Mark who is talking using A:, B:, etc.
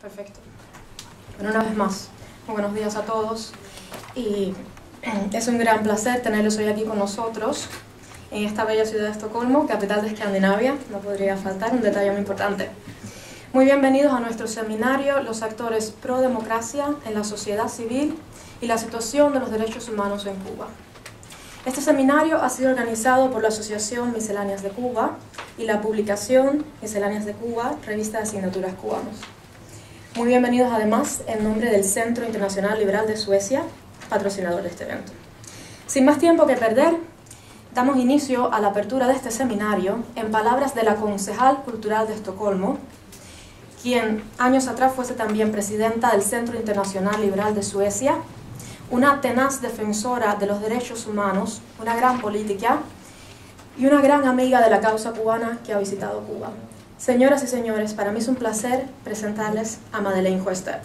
A: Perfecto. Bueno, una vez más, muy buenos días a todos. Y es un gran placer tenerlos hoy aquí con nosotros en esta bella ciudad de Estocolmo, capital de Escandinavia. No podría faltar un detalle muy importante. Muy bienvenidos a nuestro seminario Los actores pro democracia en la sociedad civil y la situación de los derechos humanos en Cuba. Este seminario ha sido organizado por la Asociación Misceláneas de Cuba y la publicación Misceláneas de Cuba, revista de asignaturas cubanos. Muy bienvenidos además en nombre del Centro Internacional Liberal de Suecia, patrocinador de este evento. Sin más tiempo que perder, damos inicio a la apertura de este seminario en palabras de la concejal cultural de Estocolmo, quien años atrás fuese también presidenta del Centro Internacional Liberal de Suecia una tenaz defensora de los derechos humanos, una gran política y una gran amiga de la causa cubana que ha visitado Cuba. Señoras y señores, para mí es un placer presentarles a Madeleine Huestet.